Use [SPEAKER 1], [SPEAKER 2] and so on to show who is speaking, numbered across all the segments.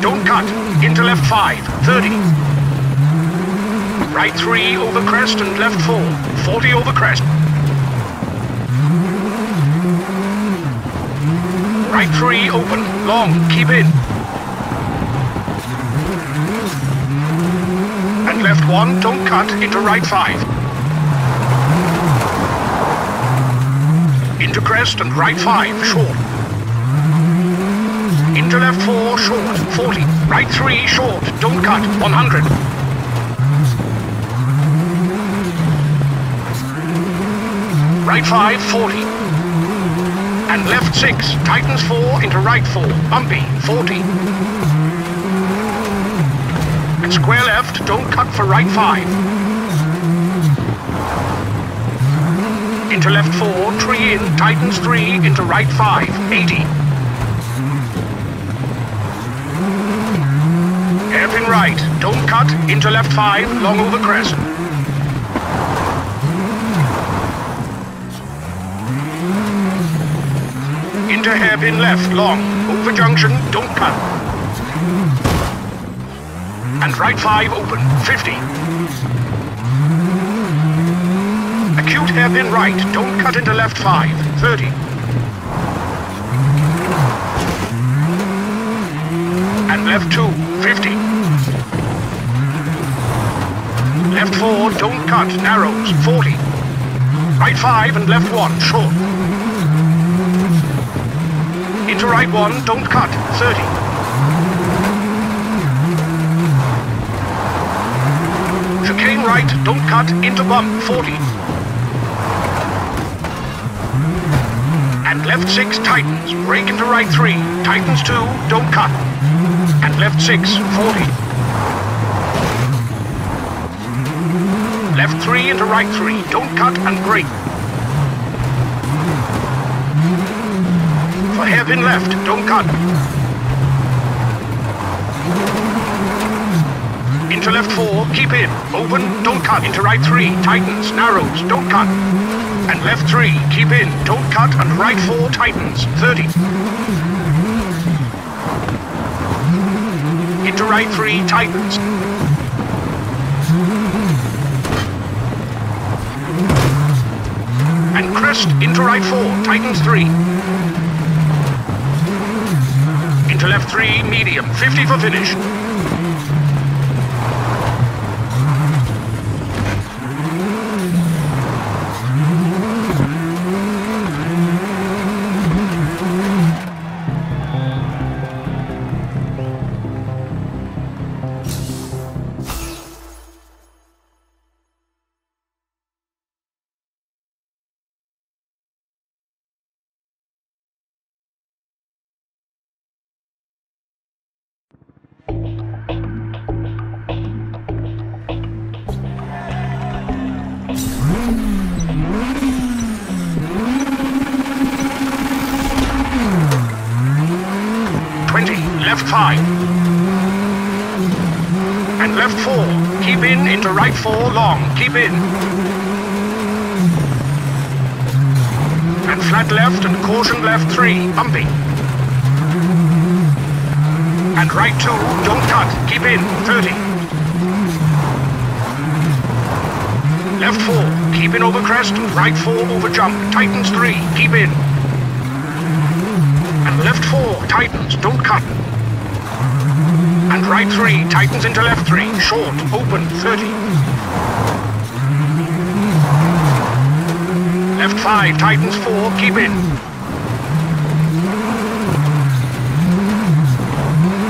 [SPEAKER 1] don't cut, into left 5, 30. Right 3 over crest and left 4, 40 over crest. Right 3 open, long, keep in. And left 1, don't cut, into right 5. Into crest and right 5, short. Into left 4, short, 40. Right 3, short, don't cut, 100. Right 5, 40. And left 6, tightens 4 into right 4, bumpy, 40. And square left, don't cut for right 5. Into left 4, tree in, tightens 3, into right 5, 80. Hairpin right, don't cut, into left 5, long over crest. Into hairpin left, long, over junction, don't cut. And right 5 open, 50. Acute hairpin right, don't cut into left 5, 30. And left 2, 50. Left 4, don't cut, narrows, 40. Right 5 and left 1, short. Into right 1, don't cut, 30. Chicane right, don't cut, into bump, 40. And left 6 tightens, brake into right 3, tightens 2, don't cut. And left 6, 40. Left 3 into right 3, don't cut and brake. For hairpin left, don't cut. Into left 4, keep in. Open, don't cut. Into right 3, tightens, narrows, don't cut. And left 3, keep in, don't cut. And right 4, tightens, 30. Into right 3, tightens. Into right 4, Titans 3. Into left 3, medium, 50 for finish. Left five. And left four. Keep in into right four, long. Keep in. And flat left and caution left three, bumpy. And right two, don't cut. Keep in, 30. Left four, keep in over crest and right four over jump. Titans three, keep in. And left four, Titans, don't cut. And right three, tightens into left three, short, open, 30. Left five, tightens four, keep in.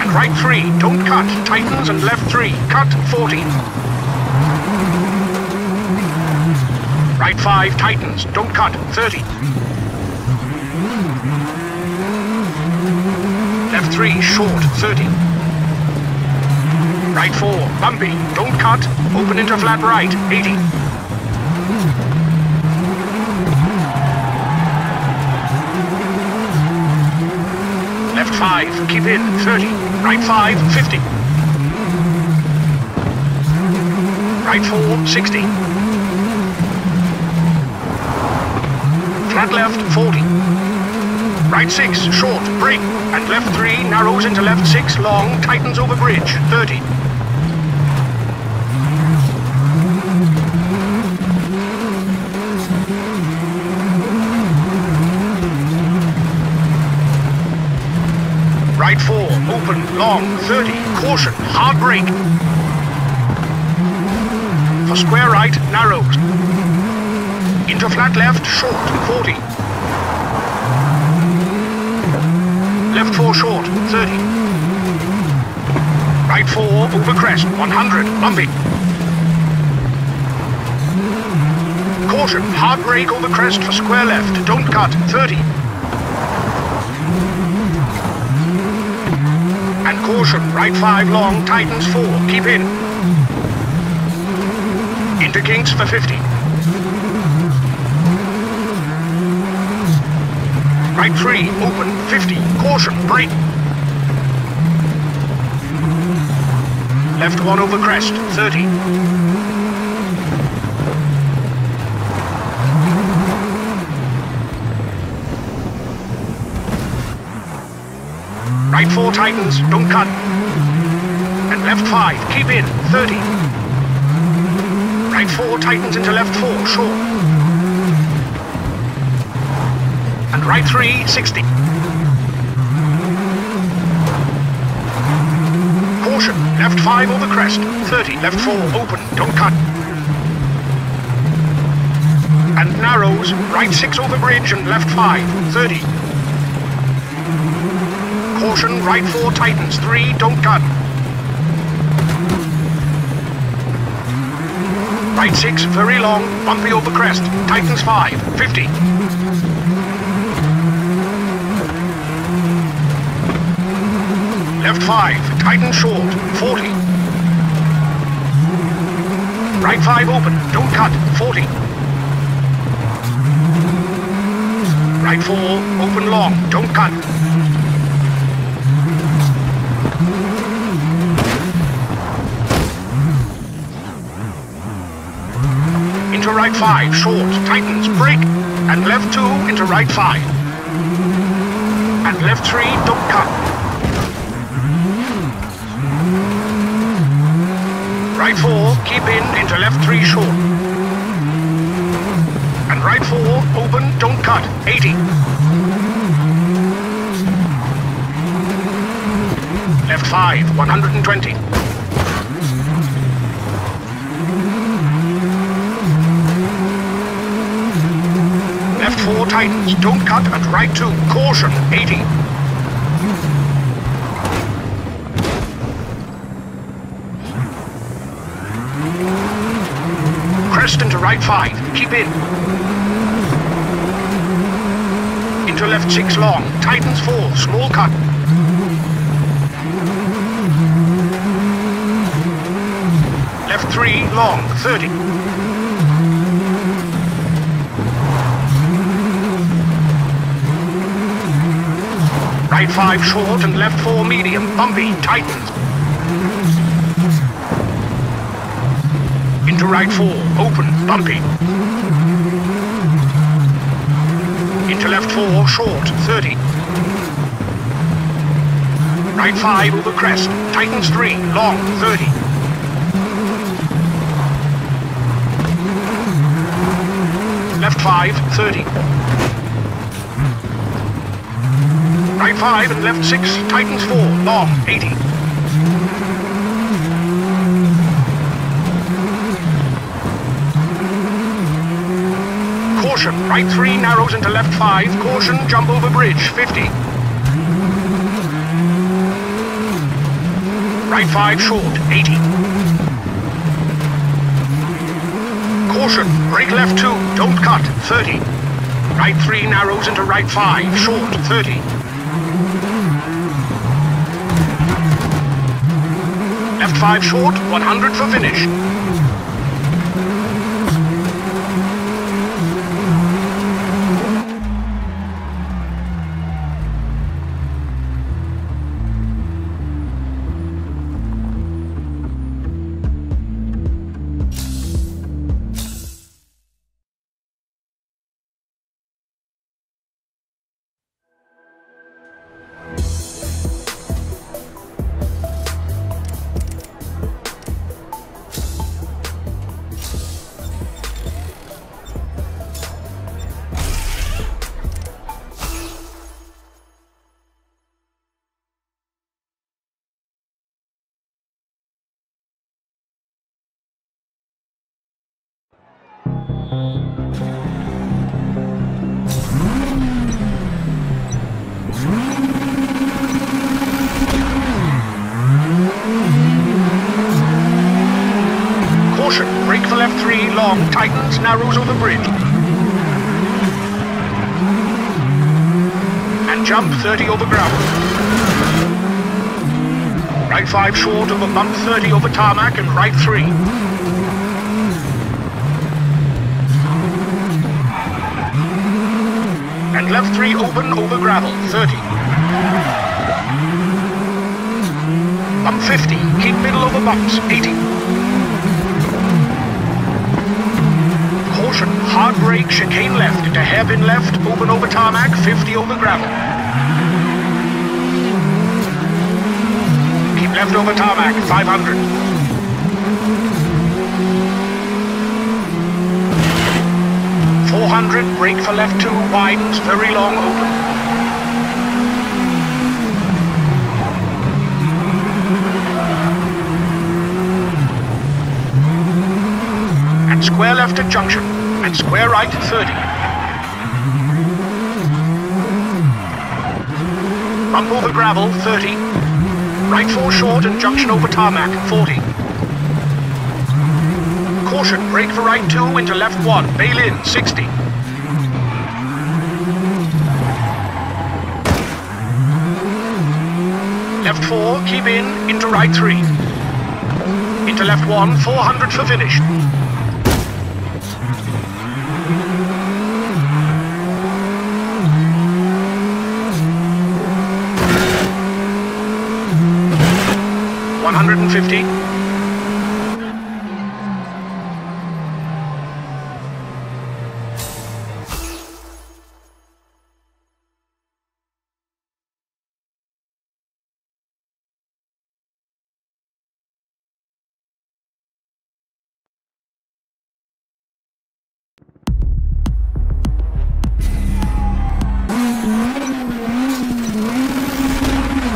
[SPEAKER 1] And right three, don't cut, tightens and left three, cut, 40. Right five, tightens, don't cut, 30. Left three, short, 30. Right four, bumpy, don't cut, open into flat right, 80. Left five, keep in, 30. Right five, 50. Right four, 60. Flat left, 40. right 6, short, brake, and left 3, narrows into left 6, long, tightens over bridge, 30. Right 4, open, long, 30, caution, hard brake. For square right, narrows. Into flat left, short, 40. Left 4 short, 30. Right 4 over crest, 100, bumpy. Caution, hard brake over crest for square left, don't cut, 30. Caution, right 5 long, Titans 4, keep in. Into kinks for 50. Right 3, open, 50, caution, brake. Left 1 over crest, 30. Right 4 tightens, don't cut. And left 5, keep in, 30. Right 4 tightens into left 4, short. And right 3, 60. Caution, left 5 over crest, 30, left 4, open, don't cut. And narrows, right 6 over bridge and left 5, 30. Caution, right 4 Titans. 3, don't cut. Right 6, very long, bumpy over crest, Titans 5, 50. Left 5, tighten short, 40. Right 5 open, don't cut, 40. Right 4, open long, don't cut. Right 5, short, tightens, brake. And left 2 into right 5. And left 3, don't cut. Right 4, keep in into left 3 short. And right 4, open, don't cut, 80. Left 5, 120. 4 tightens, don't cut, and right 2, caution, 80. Crest into right 5, keep in. Into left 6 long, Titans 4, small cut. Left 3 long, 30. Right 5 short and left 4 medium, bumpy, tightens. Into right 4, open, bumpy. Into left 4, short, 30. Right 5 over crest, tightens 3, long, 30. Left 5, 30. Right 5 and left 6, Titans 4, long, 80. Caution, right 3 narrows into left 5, caution, jump over bridge, 50. Right 5 short, 80. Caution, brake left 2, don't cut, 30. Right 3 narrows into right 5, short, 30. Left 5 short, 100 for finish. Narrows over bridge. And jump 30 over gravel. Right 5 short over bump 30 over tarmac and right 3. And left 3 open over gravel, 30. Bump 50, keep middle over bumps, 80. Caution, hard brake, chicane left, into hairpin left, open over tarmac, 50 over gravel. Keep left over tarmac, 500. Four hundred, brake for left two, widens, very long, open. and square left at junction, and square right 30. Up over gravel 30. Right 4 short and junction over tarmac 40. Caution, brake for right 2 into left 1, bail in 60. Left 4, keep in, into right 3. Into left 1, 400 for finish. One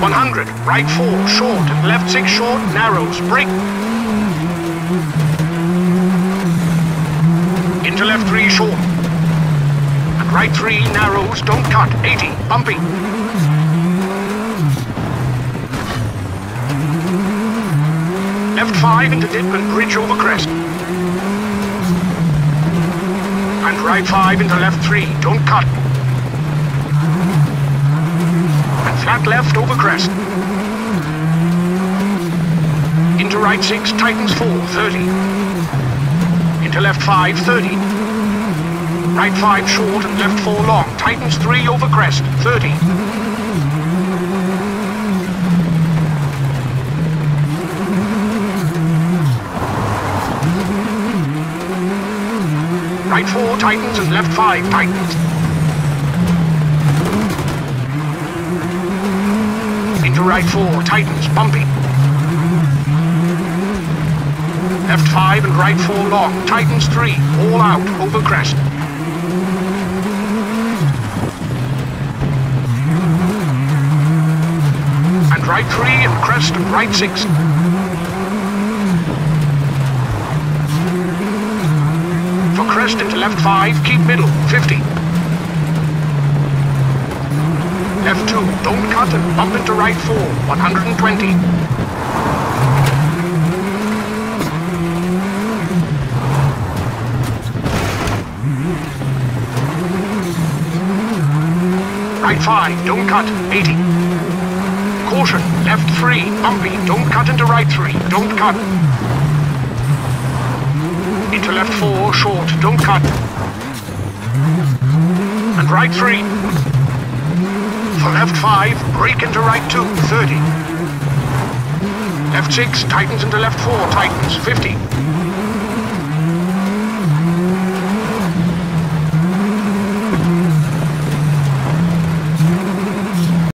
[SPEAKER 1] hundred and fifty. One hundred. Right four, short, left six short, narrows, brake. Into left three, short. And right three, narrows, don't cut, 80, bumpy. Left five into dip and bridge over crest. And right five into left three, don't cut. And flat left over crest. Into right six, tightens four, 30. Into left five, 30. Right five short and left four long, tightens three over crest, 30. Right four tightens and left five tightens. Into right four tightens, bumpy. Left five and right four long, tightens three, all out, over crest. And right three and crest and right six. For crest into left five, keep middle, 50. Left two, don't cut and bump into right four, 120. Right five, don't cut, 80. Caution, left three, bumpy, don't cut into right three, don't cut. Into left four, short, don't cut. And right three. For left five, brake into right two, 30. Left six, tightens into left four, tightens, 50.